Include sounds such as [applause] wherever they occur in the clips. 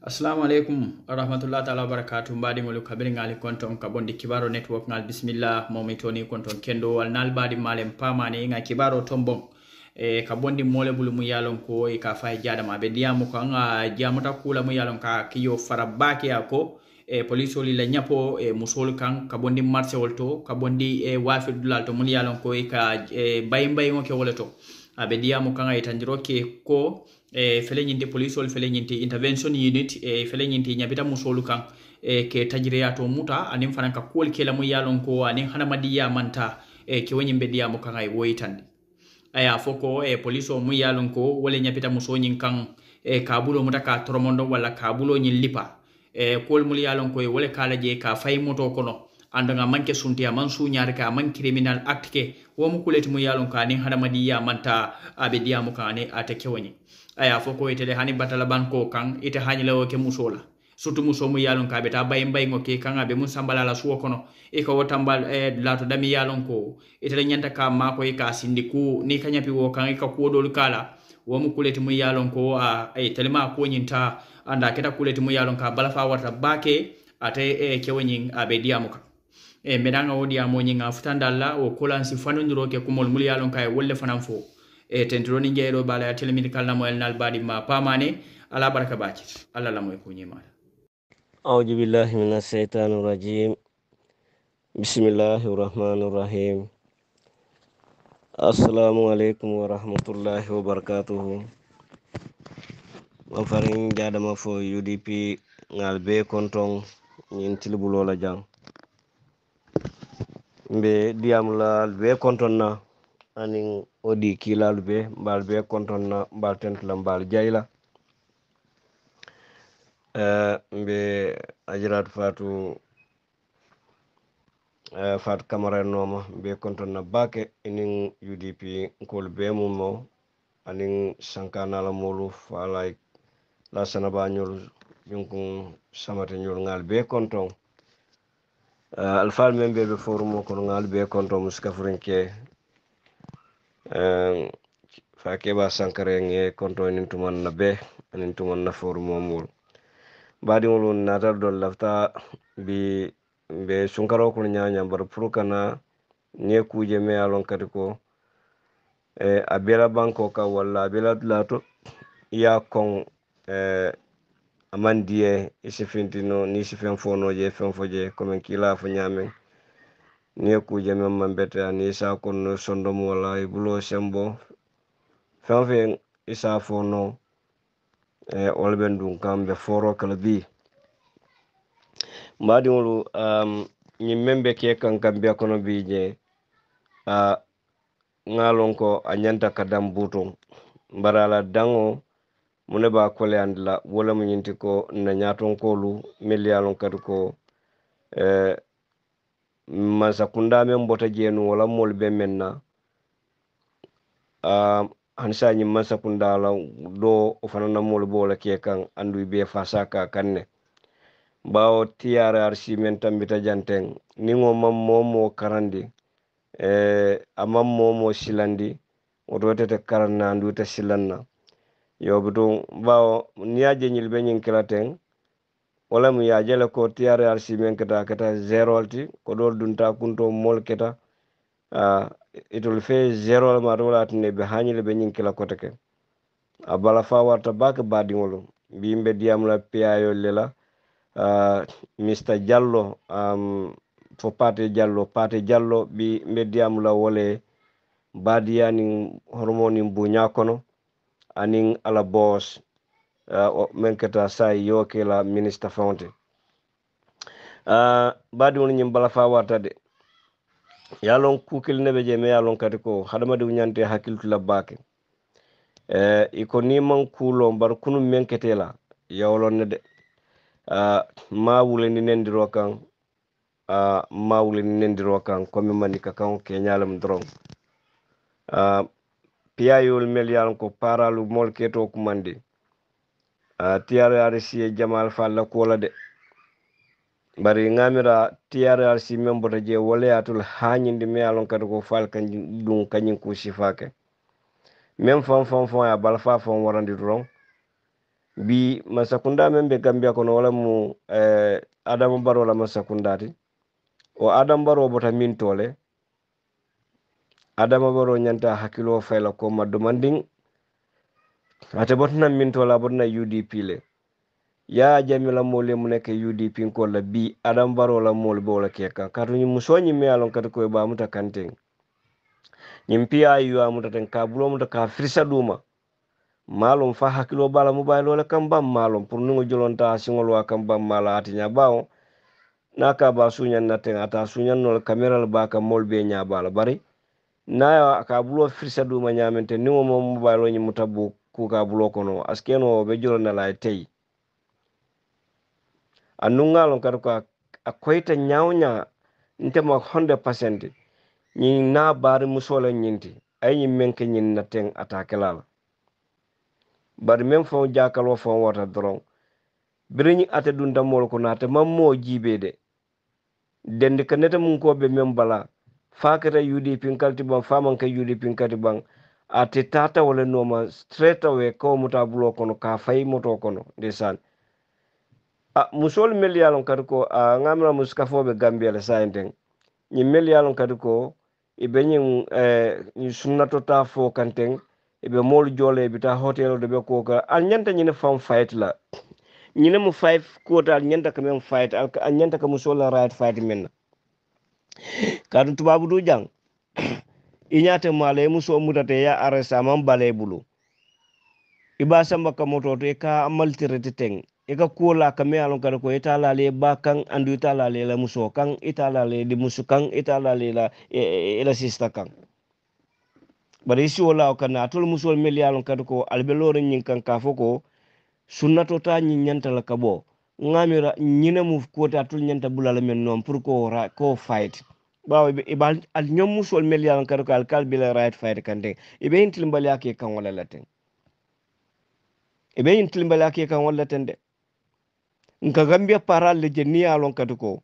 assalamu aleykum warahmatullah taala wabarakatu mbaɗimolu kabiri ngali konton ka bondi kibaro network ngal bisimilla momi toni konton kendowal nal mbaɗi malen pamani ga kibaro ton e ka bondi mole bulu mu yalon ko e ka fay jadama ɓe diyamu ko anga jamuta kula mu yalon ka kiyo fara bakeya ko e police oli la ñapo e musol kan ka bondi marché wol to ka bondi e wafi dulal to mun yalon ko e ka e bayi mbayimo ke wole to aɓe diyamu kan e tandiro ke ko e feleñinti policeol feleñinti intervention unit e feleñinti ñabita musolu kan e ke tajireya to muta anin fanan ka kuwol kela mu yalon ko anin hanamadiya manta e ke woñin ɓe diyamu kan ay woyitande aya fo e police o mu yalon ko wole ñapita musoñin kan e kabulo muta ka toromondo walla kabuloñin lipa e kuwol mul yalon ko e wole kala je ka fay moto kono andoga manke sunti aman man suñare ka man criminal act ke womu kuleti mu yalon ko anin hanamadiya manta aɓe diyamu ka ani ate kewoñin aya fo itele hani batala banko kan ite hani lewo ke musola. Sutu muso mu yalon ka beta bay bay ngo ke kan abe mun sambala la suwo kono. E ko tambal e lato dami yalon ko itele nyanta ka ma ko e ka sindi ni pi wo kan e ka ku dol kala wo mu kuleti mu yalon ko a e telema ko nyinta. Anda keta kuleti mu yalon ka balafa warta bake ate e kewonyin abe diamu ka e meɗanga wo ɗiyamoñinga futanda alla o kolansi fanodiro ke kumol mulu ye ka ye wolle fanan fo e eh, tentironi jeeɗo bala ya telemini kallamoyel nal baɗi ma pamane ala baraka baci allah lamoye kuñimaɗa audu billahi min alcheitan irrajim bisimillahi irrahmani irrahim assalamu aleykum warahmatullahi wabarakatuhu on mafarin jadama fo udp ngal be konton ñin tilbulola jang. Mbe diyam la be konton na. Anin odi kilalu be mbal be konton na mbal tentula mbal jayla uh, mbe ajirat fatu uh, fatu camara noma. Mbe konton na bake inin udp nkol be mumo. Anin sankanala molu falay la sanaba ñol junkun samate ñol ngal be konton alfal men be be forumo kono ngal be konton muskafurinke fa keɓa sankare e konto enin tuman na be enin tuman na foru momol mbaɗiŋol on natal ɗon lafta bi ɓe sunkaro kono ñaña mbaɗa pour kana nie kuje me alon kati ko. E a bela banko ka walla a bela lato ya kon amandiye isi fintino ni isi fen fono je fen fo je komin kila fo ñamen ni ye kuje men man bete ani isa konno sondomo la i bulo sembo. Fen isa fono eh, wala dun kam foro kala bi mbaadiŋolu um, ñiŋ meŋ be kee kaŋ kono bii je ah, uh, ŋa ko a ñanta ka daŋ buutuŋ bari a la mune ba kole andila wala mu ñinti ko na ñatonkolu kolu yalon kadi ko e, mansa kunda men bota jenu wala mol be men na han sa ñi mansa kunda la do o fanana mol bo la ke kan andu be fa saka kanne. Bawo trrc men tambita janten ni ngo mam momo karandi e amam momo silandi o do tete karanna andu ta silanna yo butu bawo niyaje ñil jeñil be ñin kilaten wala mu yajele ko tiyar yar simen keta keta zerol ti ko ɗol dunta kunto mol keta uh, itol fe zérol ma wala tine be hañile ɓe ñin kila kote ke. A bala fa warta baka badiŋolu bimbe diyamla piyayol lela uh, mr diallo um, fo pate diallo pate diallo ɓi mbe diyamla wole badiyanin hormonin hormo nin buña kono. anin ala boos uh, men sai yo ke la minister fonte. Uh, badi woni nyim bala fa wata de. Yalon kukil nebe je me yalon kati ko hadamadi nyante hakiltu la bake. Uh, iko ni man kulo bar kunu menkete la yawlon ne de uh, ma wuleni nendiro kan uh, ma wuleni nendiro kan komi manika kan kenyalam drong uh, piyayol mel yalon ko paralu mol keto kumandi a ari e jamal falla kola de. Bari ŋamira trrc membota je woleyatul hañindi me alon kadi ko fal kañum ɗum kañum ku sifake mem fan fan fan ya bal fa fan warandi doron bi masakunda men be gambia kono wala mu eh, adama baro la masakundati o adama baro bota min tole adama baro ñanta hakkilo fayla ko maddomandin ate botanan min tola botana udp le. Ya jamila mole mu nekk udp ko la bi adam baro la mole bo la ke kan katu ni muso ni me alon katu ko ba muta kanten nyim piya yu ka bulo ka frisa duma. Malum fa hakilo bala mobile wala kam bam malum pour nungo jolonta singol wa kam bam mala ati nya bawo naka ba sunya naten ata sunya no camera la ba ka mol be nya bala bari nayo ka bulo firsa duma ñamente niŋo mo mobile o ñimuta bu ku ka bulo kono. Askeno o be jolo na la tei anunga lon kadu ka a koyta ñawña ntema 100% ñin na baari musole ñinti a ñin menke ñin natten ñiŋ ata kela la bari meŋ faŋo jaakaloo faŋo wota doron biri ñiŋ ate ɗum dammol ko ate mammo moo de. Dendi ka nete mum koɓe men bala. Fakata yudi pinkalti ban famanka yudi pinkati ban ate tata wala noma straight away kawo muta bulo kono ka fayi moto kono ndesan a musol mel yalon kadi ko a ngamira muskafoɓe gambiyale sayinten ñin mel yalon kadi ko ibe ñin e sunnatota fo kanten ibe moolu jole bita hotel de be ko ka al ñanta ñine fam fight la. Ñine mu five kota al ñanta ka men fight al ka kaatu tubabu du jang iñate [clears throat] ñaate muso mutate ya arresta man bale bulu. I be a samba kamoto to i ka maltirete teng. I ka kuwo la ka meŋ ye a ko ita taa ba kan andu ita taa la muso kan ita taa di musu kan ita i la ila e, e, e, sista kan bari isi siwo o kana na muso meli alon kada ko ali be looriŋ ñiŋ ka foko sunnato ta nyin nyanta la kabo ngamira nyine mu kuwote atolu ñanta bula la meŋ noŋ pour ko ra ko fight. ɓawa iɓa al ñommusol mel yalan kadi ko alkal bila right fayde kan ten eɓe hintil mbaliyake kan walla laten eɓe hintil mbaliyake kan walla ten de. Nka gambiya paralle je ni yalon kadi ko.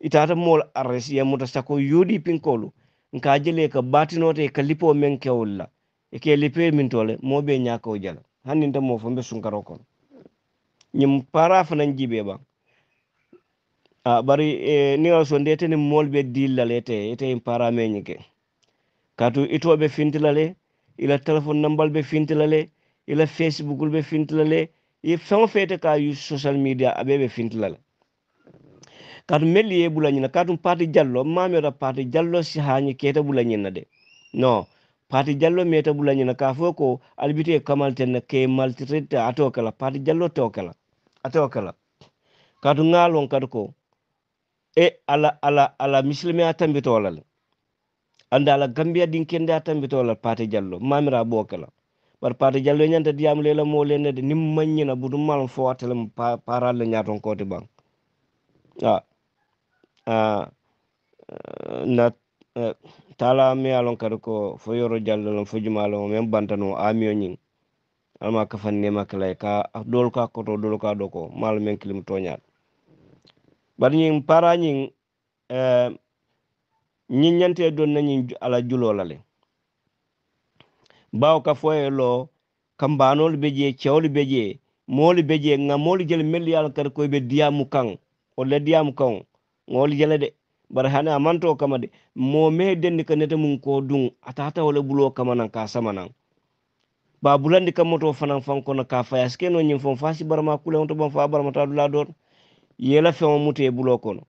Itata mool arresi yemuta sako yoɗi pinkolu. Nka jele ka batinote ka lipo men kewolla eke lipe min tole moɓe ñakaw jala hanninta mo fo mbe sunkaro kon ñim para fanan jiɓe ɓan a bari eh, niŋa sonde ite niŋ moolu be diili la le ite ite yiŋ paaraameŋ ñiŋ ke. Kaatu itoo be finti la le i la telefon be finti la feŋo fee ka yu social media a bee be finti la le kaatu melli ye bula ñiŋ na kaatu jallo maameeta paati jallo si hañi keta bula ñiŋ de. Non pati jallo meta bula ñiŋ ka fo ko alibite kamalten kamal ten na kee maltirite ke la paati jallo teo ke la ateo ke la kaatu ko e ala ala ala misilme a tambitolal anda ala gambia din kende a tambitolal pati jallo. Mamira bo kala bar pate jallo ñanta diyam lela mo lenede nim maññina budu mal fo watelem paralle ñaton kote ban a a na tala mi alon kadi ko fo yoro jallo lon fo jumalo men bantano amiyo ñing alma ka fan nema ka dol ka koto dol ka do ko men kilim toñat bari ñiŋ para ñiŋ eh, ñiŋ ñante doŋ na ala julo la le bawo ka fo lo kambaanoolu be jee cewolu be jee moolu be jee ŋa moolu jele melu ye a la kari ko be diyaamu kaŋ walla diyaamu kaŋ ŋoolu jele de. Bari hani a mantoo kama de mo mee denni ka neta mun ko dung a taata wo le kama ka sama naŋ. Ba bulandi ka motoo fanaŋ faŋ kono ka a faya sike noo ñiŋ foŋ fo a si to boŋ yela feŋo muta ye buloo kono.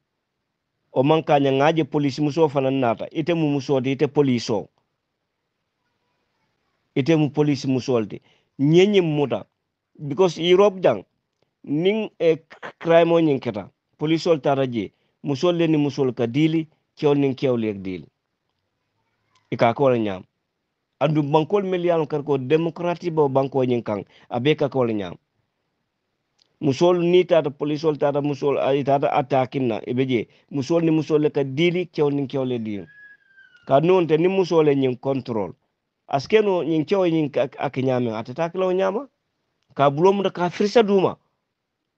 Wo maŋ ka ña a je polisi musoo fanaŋ naata ite mu musoo ti ite polisoo ite mu polisi musol ti ñeñim muta because europe jaŋ niŋ eh, crime o ñiŋ keta taata je. Musol le ni musol ka diili kewol niŋ kewol yek diili i e ka ko le ñaam anduŋ bankol melu ye a loŋ kar ko démocrati bo banko ñiŋ kaŋ a bee ka ko le ñaam musol ni tata police ol tata musol ay tata attaquinna e beje musol ni musol ka dili kew ni kew le dili. Ka non te ni musol le ñin control. Askeno ñin kew ñin ak nyame. Atata kilo nyama? Ka bulomuda ka firsa duma.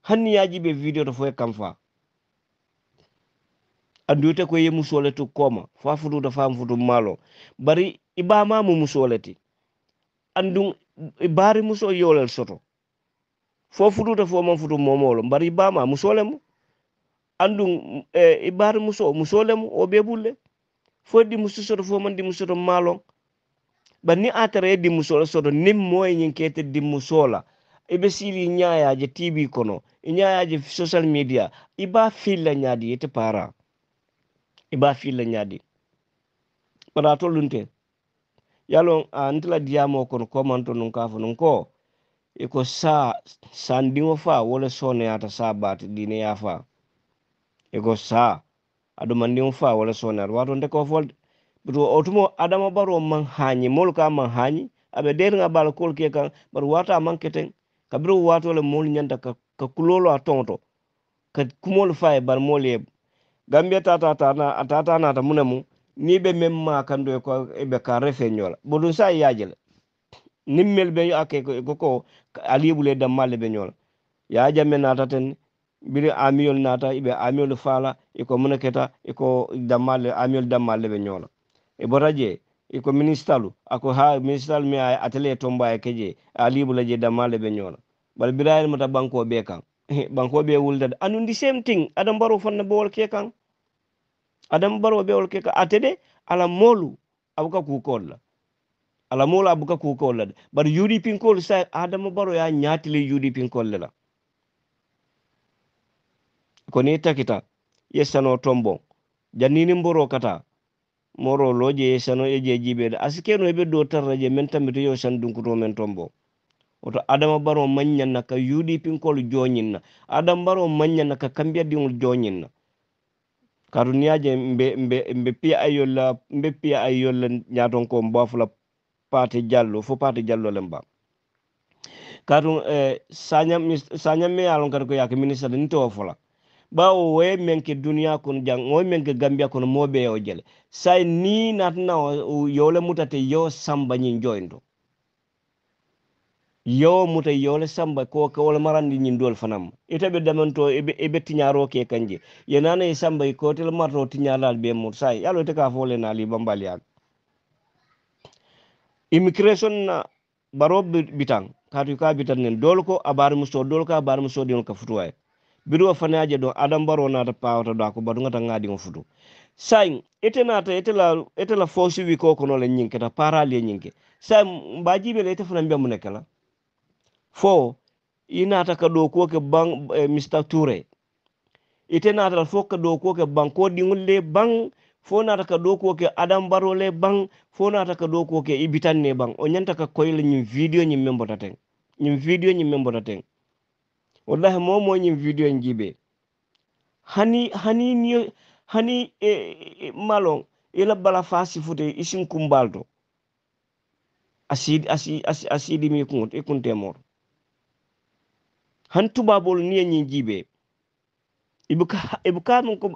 Hanni yaji be video to fo kam fa anduyte ko ye musole tu koma. Fa fututa fam futu malo. Bari ibama mu musoleti andung bari muso yolel soto fo fututa fo man futu momolo. Mbari bama musolem andun e eh, ibar muso musolem o be bulle. Fo di musoto fo man di musoto malon banni atare di musola soto nim moy nyen kete di musola. Ibe sili nyaayaje tv kono nyaayaje social media. Iba filla nyaadi yete para. Iba filla nyaadi bara to yalon a ah, ntila kono komanto nun kafo nun ko iko sa sandiŋo fa wala soneyata sa baati diineya fa. Iko sa adumandiŋo fa wala soneyata wato nte ko folde bito otumo adama baro man hañi molu ka man hañi aɓe deriŋa bala kol ke kan bari wato a man keteŋ kabiri wato le molu ñanta ka, ka kulolu a toŋoto ka kumolu fa ye bari molu ye gambiya tata tana a tata nata mune mu ni be meŋ ma kando ye ko ɓe ka refe ñola bodun sa e yaje le nimmel ɓe ake koko aliɓule dammalle ɓe ñoola ya jamme naata ten biri amiyol naata iɓe amiyol faala eko muna keta iko dammalle amiyol dammalle ɓe ñoola e bota je iko ministalu ako ha ministal mi a atelier e tomba e keje aliɓule je dammalle ɓe ñoola bala birayelmata banko ɓe kan. [laughs] Banko ɓe wuldade andu ndi same thing adam baro fonna bewol ke kan? Adam baro ɓewol ke kan? Atede ala molu abuka kukolla ala molu abuka kukolla de bar udp kol sa adama baro ya ñatile udp kolle la. Ko ni takita yessano tombo. Jannini mboro kata moro loje sano e je jiɓede asikeno eɓe do tarra je men tamito yo san dunkuto men tombo. Oto adama baro mañanna ka yuɗi pinkol joñinna adama baro mañanna ka kambiyadigol joñinna kaatu niyaje mbe mbe mbe piya ay yolla mbe piya ay yolla ñaton ko pate diallo fo pate diallo lem ba katum e sañam sañam me yalon kadi ko yake ministre ni to fola bawo woye menke duniya kono jan woye menke gambia kono moɓe o jele. Say ni natana yowle mutate yo samba ñin joyndo yo muta yowle samba ko kawol marandi ñin dol fanam itaɓe damanto eɓe tiñaro ke kanje yenana e samba kotel marto tiñalal ɓe mut say yalo ite ka fole naali bambaliyaga immigration uh, baro bitang. Katu ka bitan nen. Dol ko abar muso dol ka abar muso dion ka futu ay bidu fana do adam baro na ta pawta da ko badu ngata ngadi ngo futu. Sain etena ta etela etela fosi wi ko ko no le nyinke ta para le nyinke sai baji be le ite fana mbe mun kala fo ina ta ka do ko ke bang eh, mr ture etena ta fo ka do ko ke bang ko dingul le bang fo nata ka ɗo ko adam barole ban fo nata ka ɗo ko ke ban o ñanta ka koyle ñin vidéo ñin men bota ñin vidéo ñin men bota wallahi mo ñin vidéo en jiɓe hani hani ni hani e, e, malon e ila bala fasi fute e isin kumbalto asidi asi asi asidi mi kunt e kunte mor han tubabol ni ñin jiiɓe. ibuka ibuka mun ko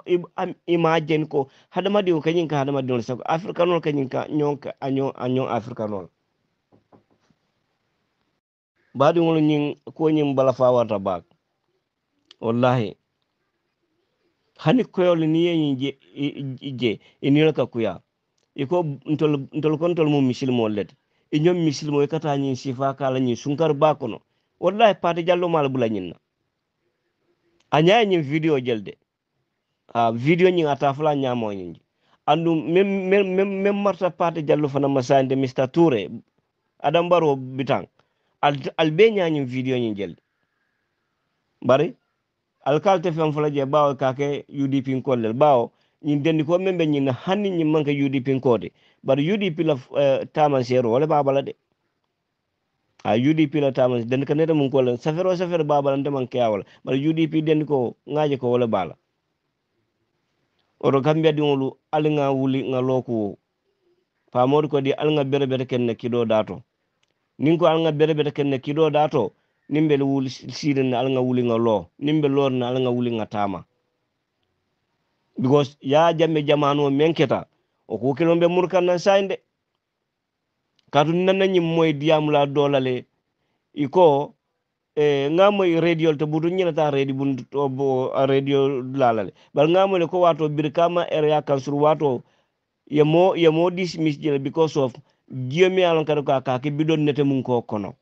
imagine ko hadama diu kanyin ka hadama diu sako. Africa nol kanyin ka nyon ka anyo anyo africa nol. Badi ngol nyin ko nyin bala fa warta bak wallahi. Hani koyol ni yen je je inira ka kuya. Iko ntol ntol kontol mum misilmo let. Misil misilmo kata nyin sifa kala nyin sunkar bakono wallahi pati jallo mal bula a ñaa ñiŋ video jël de a ah, video ñiŋ ata fula ñaamoo ñiŋ je andu meŋ marta paate jallu fana ma sayinde touré adam baro bitaŋ al bee ñaa ñiŋ video ñi jëlde bari? Al kalte fam feŋ fula je baaw ka ke udp nkol le bawo dendi ko membe be na hanni ñi maŋ yudi udp nkoo de bari udp la uh, taamanseero wo le baa de. ha udp lo tamana dendi ka neta mum kola safere o safere babala ndeman keyawala mbaɗa udp dendi ko ŋaaje ko wala baala. Oto kam mbiyadi ŋolu aliŋa wuli ŋa lookuwo paamoɗo kadi aliŋa berebete kenne kiɗo dato nin ko aliŋa berebete kenne kiɗo dato nin mbele wuli sirinne aliŋa wuli ŋa loo. Nin mbe loorinne aliŋa wuli ŋa tama because ya jamme jamanu o men keta o ko kilon ɓe murkan nan sayinde katun nanañim moy diyamula dolale iko e ngamoy radio to budu ñinata reedi bun to bo radio lalale bar ngamole ko wato bir kama area kansur wato yemo yemo dismiss jele because of jiyomi alon kada ko akake bidon nete mum ko kono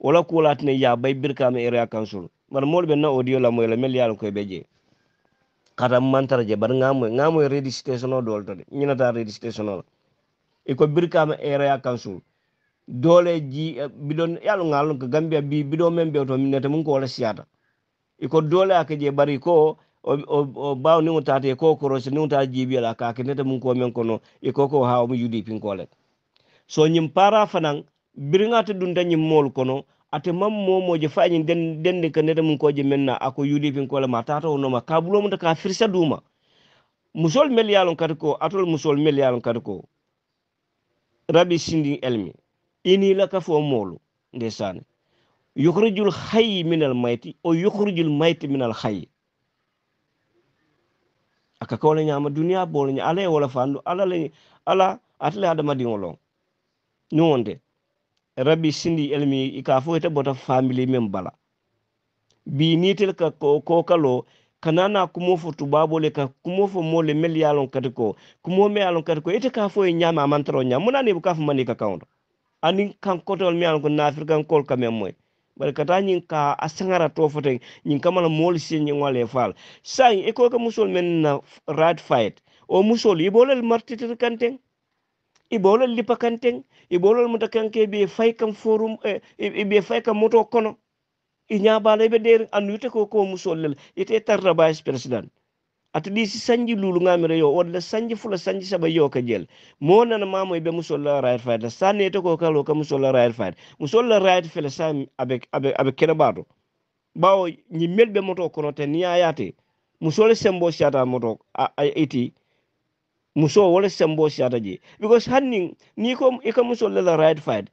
wala kulatine ya bay bir kama area kansur bar molɓe na audio lamoy la mel yalon koye ɓe je. Kata mantara je bar ngamoy ngamoy reedi station o doltode ñinata reedi station o la. E iko birkama ereya kansu dole ji eh, bidon yalo ngalon ko gambia bi bido men be to minete mun ko wala siyata. E iko dole ake je bari ko o baw ni tata ko korosi ni tata jibi ala ka kinete mun ko men kono iko ko ha mu yudi pin ko let so nyim para fanan birngata dun tan nyim mol kono ate mam momoje fañi den dende ko nete mun koje menna ako yudi pin ko le ma tata wonoma kabulo mun ka firsa duma. Musol mel yalon kadi ko atol musol mel yalon kadi ko. rabi sindin elmi. Ini laka fo moolu ndesane yukhrijul hayy min al mayti o yukhrijul mayti min al hayyi. Aka kawle ñama duniya boolo ña ala e wala fandu ala le ala atale adamadiŋo loŋ. Ni wonde rabi sindi elmi ika fo ite bota famili men bala. Bi nitel ka ko kalo kanana kumofo tubabole ka kumofo mole mel yalon katiko kumo me yalon katiko ite ka fo nyama mantro nyama munani bu kafu mani ka kaundo ani kan kotol mi yalon ko na afrikan kol kamem moy bari kata ñin ka a saŋara to foteŋ ñin kamala moolu sie ñiŋ wala faal saŋ i ko ka musol meŋ na rat fight. O musol i bo lel martitiri i bo lipa kanteŋ i bo muta kaŋ be fay kaŋ forum eh, i be fay kaŋ moto kono iñabala ɓe ɗeri andu yite ko ko musollel ite tarra bayis président ata ɗi si sanji lulu ngamira yo walla sanji fula sanji saba yo ka jeel mo nana mamo ɓe musolla rayat fayda sa nete ko kalo ka musolla rayat fayda musolla rayat fele sa abe abe abe kene bato bawo ñimmel ɓe moto kono te niya yate musole sembo siyata moto iti. Muso wala sembo siyata je. Because hannin ni ko ika musolla la rayat fayda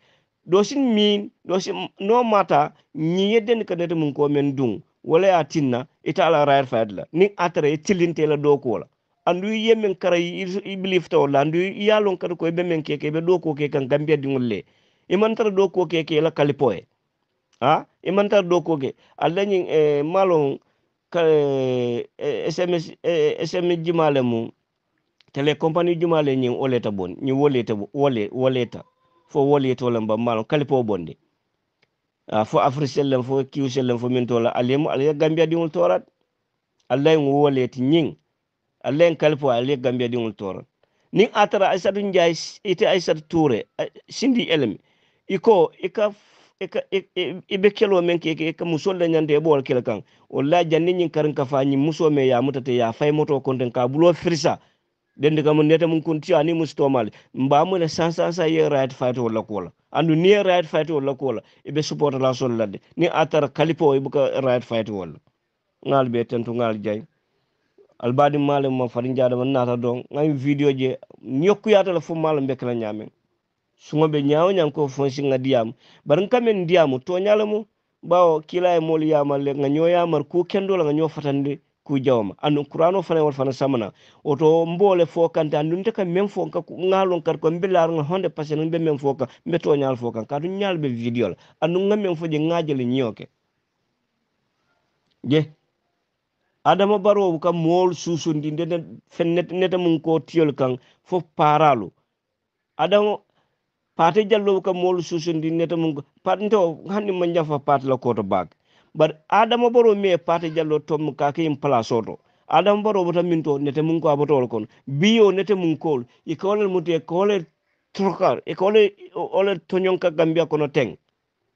sin min dosin no mata ka nete mun ko men dun wala ya tinna ita ala rayar fadla ni atare tilinte la doko la. Andu yemen kara i believe la andu yalon kar ko be men keke be doko ke kan gambia dingol le e man tara do ko ke ke la kalipoe ha e man tara do ke alla nyin e malon ka sms sms jimale mu tele company jimale nyin oleta bon ni woleta wole woleta fo woliyetolan bammalon kala po bonde. Ah, fo afrique sellen fo kiw sellen fo min tola aliyemu aliya gambia diŋol torat alla ye woleti ñiŋ. Alla ye kala po aliya gambia diŋol torat niŋ a tara njay ite aisatu toure sindi elemi iko ika i be keloo meŋ ke i ka musol le ñanta i be wo kele kaŋ. Walla janni ñiŋ karin ka fa ñiŋ musoo meŋ ye a mutata ye a fayi motoo konteŋ ka a buloo firisa dende kam neta mun kunti ani mustomal mbamu le sansa sa ye right fight wala kola andu ni right fight wala kola ibe support la sol ladde ni atar kalipo e buka right fight wala. Ngal be tentu ngal jay. Albadi malem ma farin jada man nata don ngay video je nyokku yata la fu malum be kala nyame. Sungo be nyaaw nyam ko fonsi ngadiyam bar kamen ndiyam to nyalamu bawo kila e mol yamal le nga nyoya mar ku kendo la nga nyofatande ku Kujama, anu qur'ano fana walfana samana. Oto mbole fo anu andun te ka men fo ka ngalon kar ko mbilar ngal honde parce que be men fo nyal ka nyal be video anu andun ngam men fo je nyoke. Je? Adama barowu kam mool suusundi nde nete mum ko tiyol kan fof paaralu adama paate jallowu ka mol suusundi nete mum ko pat nte ma jafa paate la koto bar adama boro mi pate jallo tom ka ke im place oto adama boro bota min to nete mun ko abotol kon biyo nete mun kol e kole muti e kole trokar e kole ole tonyon gambia kono teng.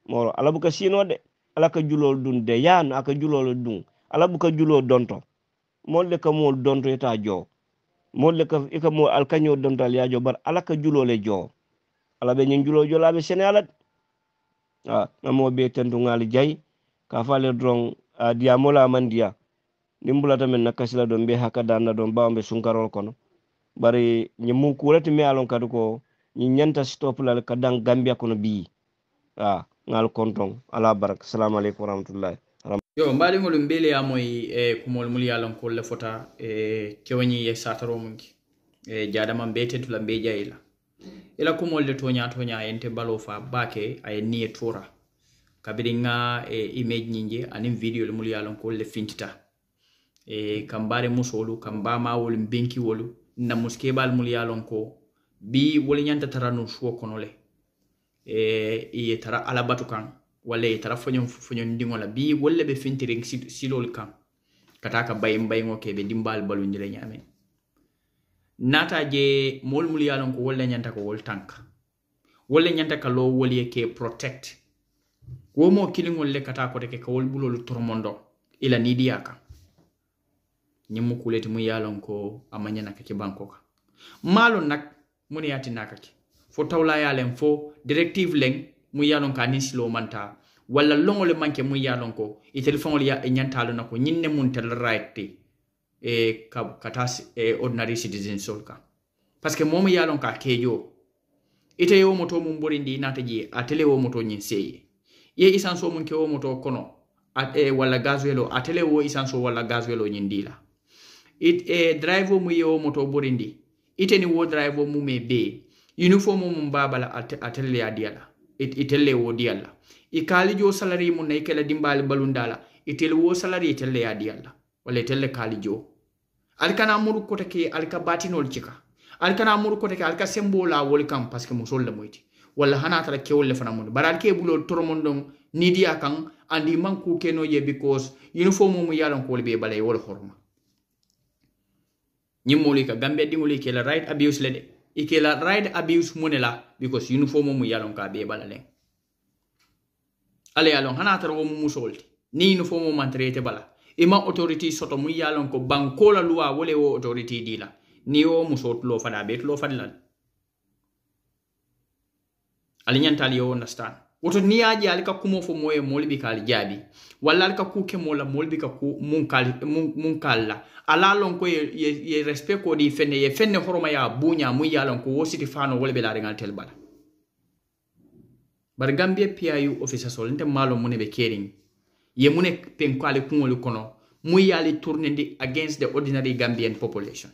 Moro ala buka sino de ala ka julol dun de yan aka julol dun. Ala buka julo donto. Molle ka mol donto eta jo. Molle ka e ka mo al kanyo donto al yajo bar ala ka julole jo. Ala be nyin julo jo labe senegal ah namo be tentu ngali jay ka fa ale dron a diyamola aman diya. Nin bulata men na kasila don be haka danna don bawan be sunkarol kono. Bari ñi mu kurati me alon kadi ko ñi ñanta stoplal ka dan gambia kono bi. A ngal konton ala baraka salamu aleykum warahmatullahi yo mbaɗigolum mbeleyamoy e kumol mul yalankol le fota e kewañi e sataro mumki e mbe mbetentula mbe jayila ila. Kumol de toña toña ente balo fa bake aye niye tura. kabiri ŋa e, image ñinje je video le mulu ye a loŋ ko wolu le fintita. E, kambare musolu kambamawolu benkiwolu na muskebal mulu ye a loŋ ko bi wolu ñanta tara nuŋ suwo kono le e, ye tara alabatu kaŋ walla i ye tara foñon foñondiŋo la bi wolle be fintiriŋ siloolu kaŋ ka taa ka bayiŋ bayiŋo ke be dimbaalu balundi le ñaamiŋ. Naata je moolu mulu ye a ko wolu ñanta ko wol tanka. Wolle ñanta ka lo wol ye ke protect womo kiliŋol le kata koteke ka wol bulolu toromondo ila nidiya kan ñiŋ mu kuleti muŋ ye a loŋ ko a maŋ ñana ke banko kan maa nak muŋ ne ye a tinna ka ke fo tawla ye a leŋ fo directive leŋ muŋ ye a loŋ ka aniŋ siloo manta. Walla loŋo le maŋ ke muŋ ye a loŋ ko i telefoŋolu ye ñanta a loŋ na ko ñiŋ ne muŋ tela rayite e, ka, ka taa e, ordinary citizensol kan parce que moo muŋ ye a loŋ ka keejoo ite ye wo moto muŋ borindi i naata jee atele wo moto ñiŋ seeye ye isanso mun ke wo moto kono at, e, walla gasoil o atele wo isanso walla gasoil o ñindila it e drive mu ye wo moto borindi iteni wo drive mu me be uniforme o mum babala at, atelle ya diyala itelle wo diyalla i kaalijo salari mun na i kela dimbaali balundala itel wo salari itelle ya diyalla walla itelle kaalijo ali kana muru kota ke ali ka batinol cika. Ali kana muru kota ke ali ka sembo la wol kam parce que musol la moyti. walla hana tara kewolle fana mun bara ali ke bulo toromon don nidiya kan andi man ku keno je because uniforme mu yalon ko be balay wol horma. Ñimmolu ka gambe diŋolu i ke la right abuse le de. I la right abuse mune la because uniforme mu yalon ka bee bala len alla yalon hana tara wo mu musowol ti uniforme mu mantara bala. Ima maŋ autorité soto muŋ yalon ko banko la luwa wole wo autorité dila. Ni niŋ wo musoo tuloo fada a bee tuloo ali ñanta ali understand. Woto ni ye ali ka kumo fo moye ye bi ka ali jaabi walla ali ka kuu ke moo la bi ka ku mun kaali mun kaali la ala lon ko ye, ye, ye respect ko di fenne ye fenne horoma ya a buuña mun ye lon ko wositi faano wo le be laariŋal tel bala. Bari gambie piu office sol nte maalo mune be keeriŋ ye mune penko ali kuŋolu kono. Mu ye ali tournendi against the ordinary gambian population.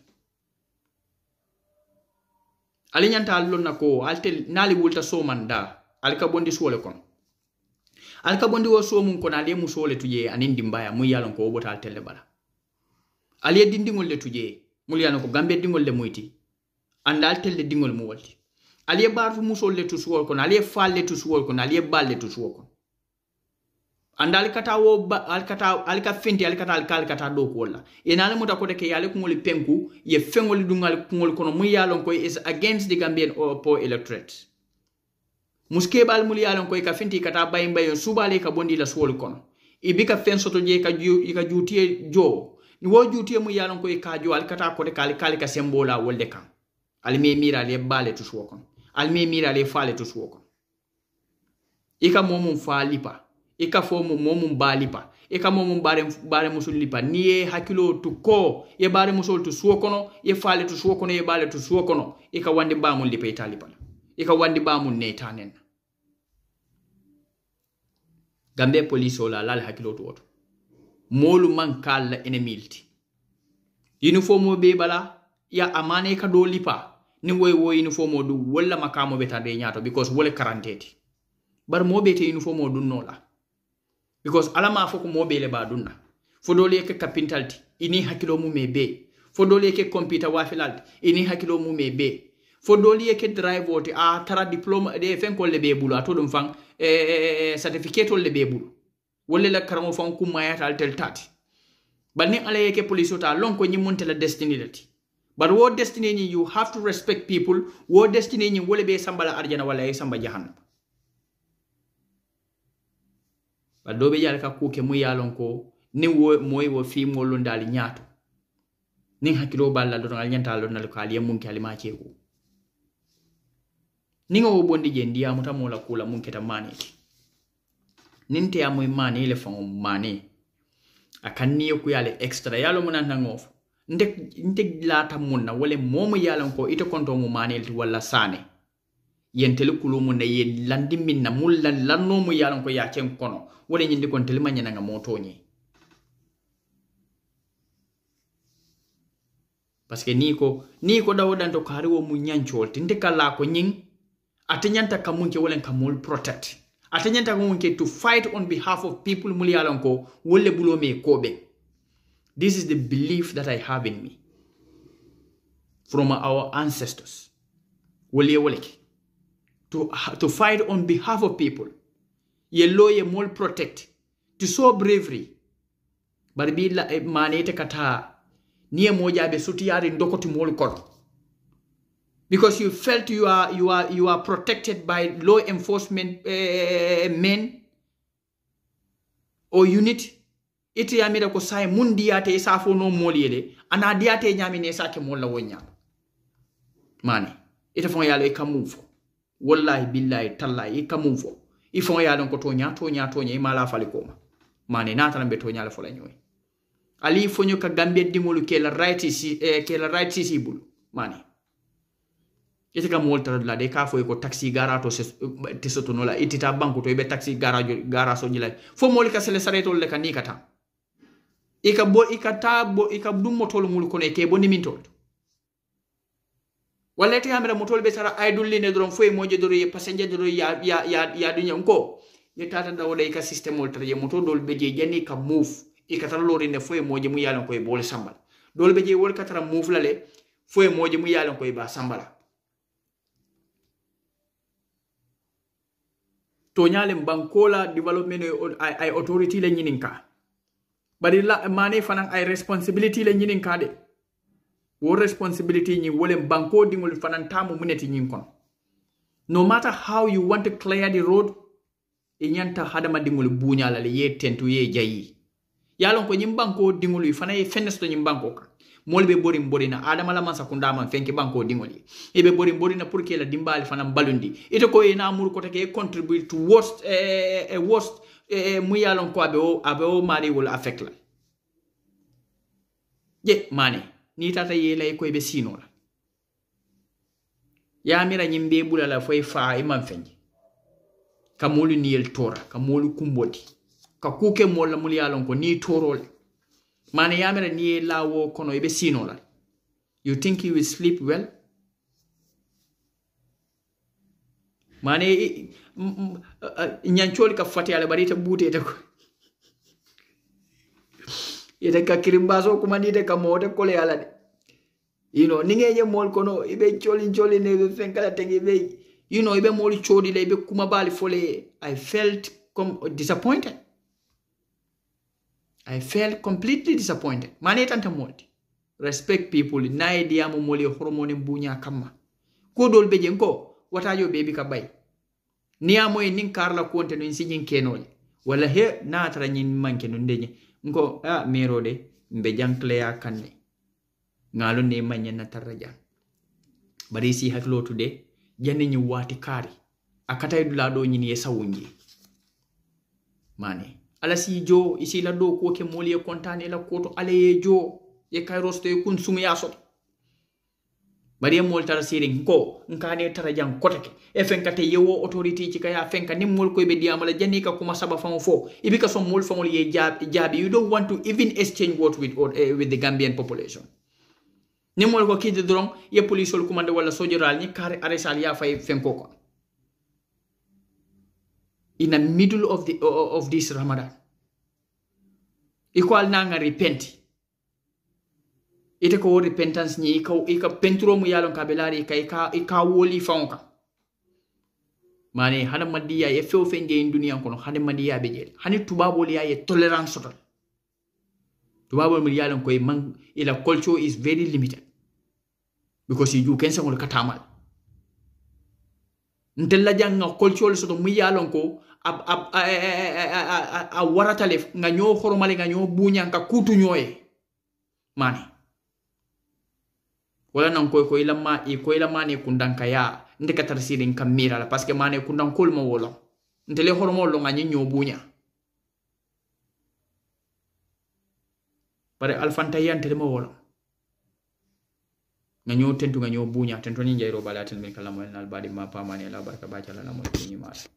ali ñanta al lonna ko alte naali wulta somanda ali ka bondi suwole kono ali ka bondi wo somum kono ali ye musoo le tu jee aniŋ dimbaya muŋ ye a loŋ ko wo bota ali telle bala. Ali ye dindiŋol le tu jee mulu ye a loŋ ko gambe diŋol le muyti anda ali telle diŋol mu wolti. Ali ye baarutu musol le tu suwol kono ali ye faal le tu suwol kono ali ye baal le tu suwo kono anda alikata wo alikata alika finti alikata alika alikata do ko la ale muta ko de ke yale kungoli penku ye fengoli dungal kungoli kono mu yalon ko is against the Gambian po electorate. Muskeɓal bal muli yalon ko ka finti kata bayin bayo subale ka bondi la suwol kono. Ibi ka fen soto je ka ka jutiye jo. Ni wo jutie mu yalon ko ka jo alkata kote de kali kali ka sembola wolde kan alme mira ale bale to suwo kono. Alme mira ale fale to suwo kono ika momum fa lipa. i ka fo mo mum b'a lipa. I ka mo mum baare lipa. Ni ye hakkiloo tu ko i ye baare musolu tu suwo kono i ye faale tu suwo kono i ye baale tu suwo kono i ka wandi baa mun lipa ita lipa la. I ka wandi baa mun ne i nen na gambe polisoo la ala hakkilo hakkiloo tu woto. Moolu maŋ ka al la enemil ti yunifomoo bee bala ya amana i ka do lipa. Niŋ wo ye wo yunifomoo du wolu la makaamo be tara i ñaato because wo le karantee ti bari moo be ite yunifomoo dunnoo la. because alama fo ko mobele ba dunna. Fodole yake kapintalti ini hakkilo mu me be. Fodole yake computer wafilalti ini hakkilo mu me be. Fodoli yeke drive wote a tara diplôme de fenkol le be bulu ato ɗum fan e eh, eh, eh, certificate ol le be bulu. Wolle la karamo fan kummayata altel tati bari ni ala yeke police ota lon ko ñimmunte la destiny lati ti. Wo destiny ñin you have to respect people. Wo destiny ñin wole be sambala arjana walla ye samba jahannama bari doo be je ala ka kuu ke muŋ ye a loŋ ko niŋ wo moo ye wo fiimoolu loŋ daali ñaato niŋ hakkiloo be ali la doroŋ ali ñanta a loŋ na le ko ke ali maa ceeko bondi jeŋ diya muta moo la kula la muŋ keta mani ti niŋ te ye moyi maanee le faŋo mani a kaŋ niŋ ye kuyaa le extra ye a loŋ mu naŋ nte nte laata muŋ na wo le moo mu ye a loŋ ko ite kontoo mu maanee le ti yentel kulumu na ye landi min na mul lan lanno mu yalan ko yacen kono. Wole nyindi kon telma nyana nga moto nyi paske niko niko dawo danto kari wo mu nyancol tinde kala ko nyin atinyanta kamunke wala kamul protect. Atinyanta kamunke to fight on behalf of people mul yalan ko wala bulo me kobe. This is the belief that i have in me. From our ancestors. Wala wala ki to, to fight on behalf of people. Ye law ye mol protect. To show bravery. Bari bi eh, manete kata. Niye mojaɓe sotiyade dokoti mol kono because you felt you are, you are, you are protected by law enforcement uh, men or unit. Ite yamira ko saye mun diyate e safo no mol yele ana diyate ñamine sake mol la wo ñama mane. Ite fon yalo e eh, kammum fo wallahi billahi tallahi i kamum fo. I faŋo ye a loŋ ko toña toña toña i mala fali koma mane na tara be toña le fola ñoy ali foño ka gambe dingolu ke la right si eh, ke la right si bulu mane ite kam mool tara la de ka foy ko taxi gara to te soto no la. Itita banko to ibe taxi gara garaso ni la. Fo moli ka sele sareto le ka ni kata ika bo ika ta bo ika dum motol mul kono ke bo ni min tolto walla ite hamira motol ɓe sara ay dullinde doron foye moje doro ye passenger doro ya, ya, ya, ya duñan ko? Ni tatanta wala ika systéme ol tara je moto dol ɓe je janni ka move. Ika tara lorinde e moje mu yalon koye boole sambal. Dol ɓe je wol ka tara move lale e moje mu yalon koye ba sambala. To toñalen bankola development e ay autorité le ñinin ka bari la mane fanan ay responsibility le ñinin ka de? wo responsibility ñin wolen banko diŋol fanantamu muneti ñin kono no matter how you want to clear the road e i ñanta hadamadiŋol buñala le ye tentu ye jayi. Yalon ko ñiŋ banko dingol i fana ye fenne soto banko ka. Moolu be borin borina adama la mansa kunda man fenke banko diŋol ye. I be borin borina pour que la dimbali fana balundi ite ko ye namuru kota ke ye contribute to worst, eh, eh, worst eh, mu yalon ko abe o abe o mari wolu affect la. Je yeah, mane ni tata yelay koy be sinola. Yamira ñim be bulala foy fa e man fenje. Ka molu niyel tora ka molu kumboti. Ka kuke molla la mulu yalon ko ni torole mana yamira ni lawo kono e be sinola. You think you will sleep well? Mana ñancoli e, ka fati ala bari ita bute ita yete ka kirimbaso kuma ni te ka kole ala de you know ninge ye mol kono ibe choli choli ne be fenkala tege ibe you know ibe mol choli le ibe kuma bali fole. I felt com disappointed. I felt completely disappointed. Mane tante molti respect people naye diamo moli hormone bunya kama. Ko dol be jenko watajo bebi ka bay niyamoye nin karla kuwonte no in siñin kenole walla he natara nyin manke no ndeñe ngo a mero de mbe jankileya kanne. Ngalo ne mañanna tarra jan bari si hakkilo tude janne ñiŋ wati kari. Akata idula do ñini yesa wunji mane. Ala si jo isi la do ko ke moli e kontane la koto ala ye jo ye kayrosoto e kun sumu ya soto. Bari mol tara sirin ko nkane tara jang kotake. E fenka te yewo authority ci kaya fenka ni mol koy be diamala jani ka kuma saba fam fo. Ibi ka som mol famol ye jabi you don't want to even exchange what with or, uh, with the gambian population. Nim mol ko kidi dron ye police ol kumande wala sojoral ni kare aresal ya fay fenko ko in the middle of the of this Ramadan. Equal nanga repent. Ite ko repentance ni ika ika pentro mu yalon ka kabelari ka ika ika woli fonka Mane, hana madiya e few fenge in duniya kono hana madiya be jeli. Hani tubabo ya ye tolerance total. Tubabo mu yalon ko man ila culture is very limited. Because you can say ngol katamal. Ntella janga culture soto mu yalon ko a warata le, nga ñoo horomale nga ñoo buñan kutu ñoye mane wala nan koy koy lamma i koy lamma ne kundan ka ya nde ka tar kan mira la parce que mane kundan kol mo wolo. Ntele hormo lo nga ñoo buña bare alfanta yante mo wolo. Nga ñoo tentu nga ñoo buña tentu ni jeyro balatel min kala mo nal badi ma pamani la barka ba jala la mo ni mara